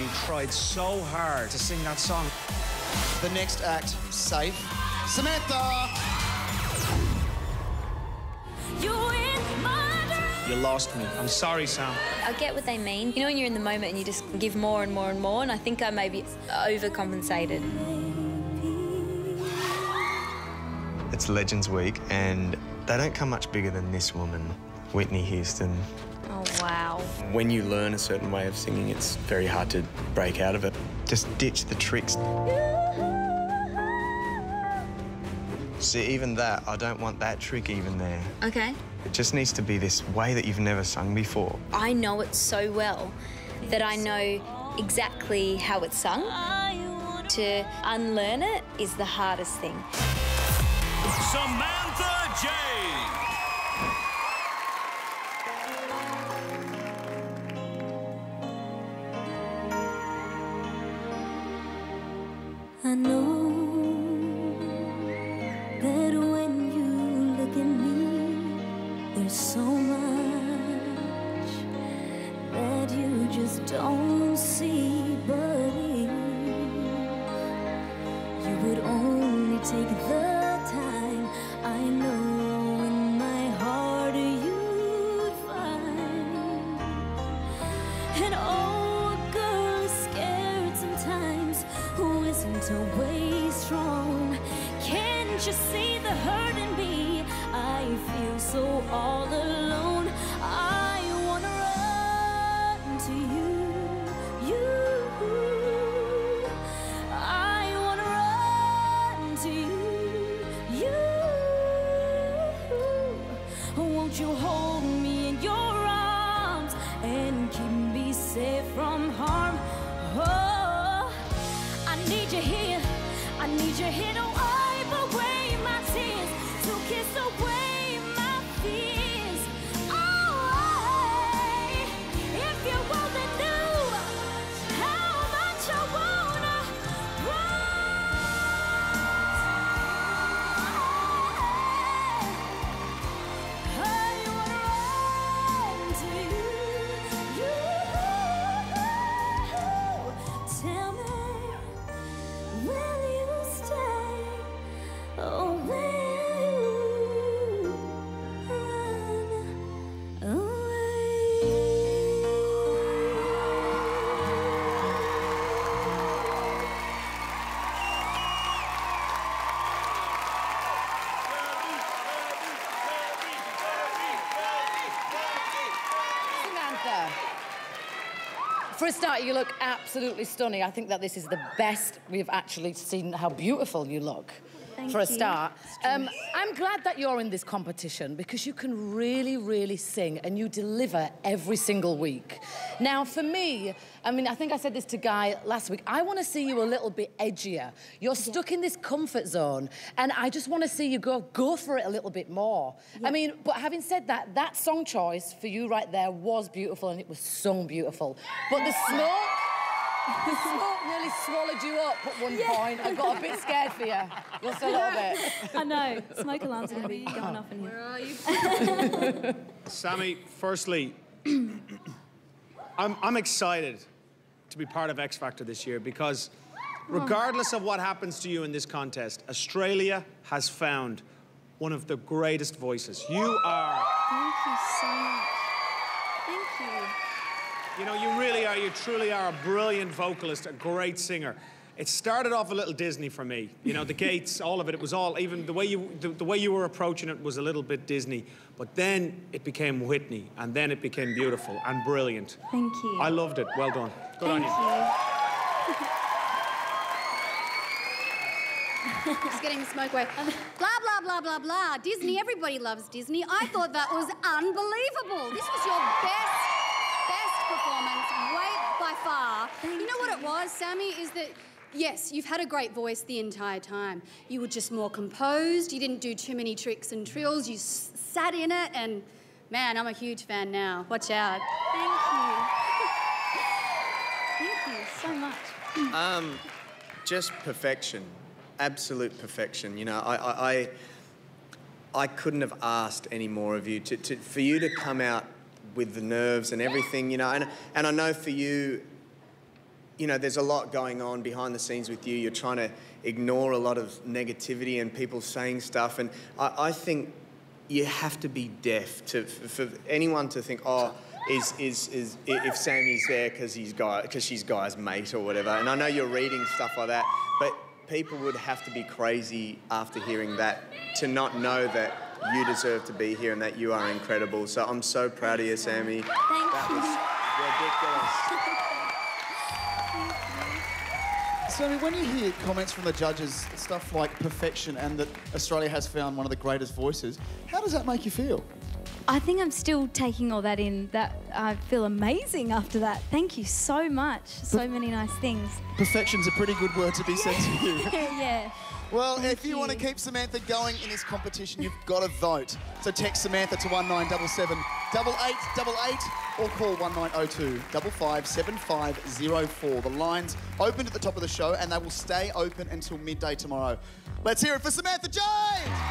You tried so hard to sing that song. The next act, safe. Samantha! You lost me. I'm sorry, Sam. I get what they mean. You know, when you're in the moment and you just give more and more and more, and I think I maybe overcompensated. It's Legends Week, and they don't come much bigger than this woman, Whitney Houston. When you learn a certain way of singing, it's very hard to break out of it. Just ditch the tricks. See, even that, I don't want that trick even there. Okay. It just needs to be this way that you've never sung before. I know it so well that I know exactly how it's sung. To unlearn it is the hardest thing. Samantha Jade. That when you look at me, there's so much that you just don't see. But if you would only take the time, I know in my heart you'd find. And oh, girl scared sometimes who isn't always strong. Can't you see the hurt in me? I feel so all alone. I wanna run to you, you. I wanna run to you, you. Won't you hold me in your arms and keep me safe from harm? Oh, I need you here. I need you here For a start, you look absolutely stunning. I think that this is the best we've actually seen how beautiful you look. Thank for a you. start. Um, I'm glad that you're in this competition because you can really, really sing and you deliver every single week. Now, for me, I mean, I think I said this to Guy last week. I want to see you a little bit edgier. You're stuck in this comfort zone, and I just want to see you go go for it a little bit more. I mean, but having said that, that song choice for you right there was beautiful and it was sung beautiful. But the smoke. The smoke nearly swallowed you up at one point. I got a bit scared for you. Just a little bit. I know. Smoke alarm's are going to be going off in here. Sammy, firstly, I'm, I'm excited to be part of X Factor this year because regardless of what happens to you in this contest, Australia has found one of the greatest voices. You are, Thank you so much. Thank you. you know, you really are, you truly are a brilliant vocalist, a great singer. It started off a little Disney for me. You know, the gates, all of it, it was all, even the way you, the, the way you were approaching it was a little bit Disney. But then it became Whitney, and then it became beautiful and brilliant. Thank you. I loved it. Well done. Good Thank on you. you. Just getting the smoke away. Blah, blah, blah, blah, blah. Disney, everybody loves Disney. I thought that was unbelievable. This was your best, best performance, way by far. you know what it was, Sammy, is that. Yes, you've had a great voice the entire time. You were just more composed. You didn't do too many tricks and trills. You s- sat in it, and man, I'm a huge fan now. Watch out. Thank you. Thank you so much. Um, just perfection, absolute perfection. You know, I, I, I, I couldn't have asked any more of you to, to, for you to come out with the nerves and everything. You know, and and I know for you, you know, there's a lot going on behind the scenes with you. You're trying to ignore a lot of negativity and people saying stuff. And I, I think you have to be deaf to for anyone to think, oh, is is is if Sammy's there because he's guy because she's guy's mate or whatever. And I know you're reading stuff like that, but people would have to be crazy after hearing that to not know that you deserve to be here and that you are incredible. So I'm so proud of you, Sammy. Thank that you. was ridiculous. Sammy, when you hear comments from the judges, stuff like perfection and that Australia has found one of the greatest voices, how does that make you feel? I think I'm still taking all that in. That I feel amazing after that. Thank you so much. So many nice things. Perfection's a pretty good word to be said to you. yeah. Well, Thank if you, want to keep Samantha going in this competition, you've got to vote. So text Samantha to 1977 8888 or call 1902 557504. The lines opened at the top of the show and they will stay open until midday tomorrow. Let's hear it for Samantha Jones!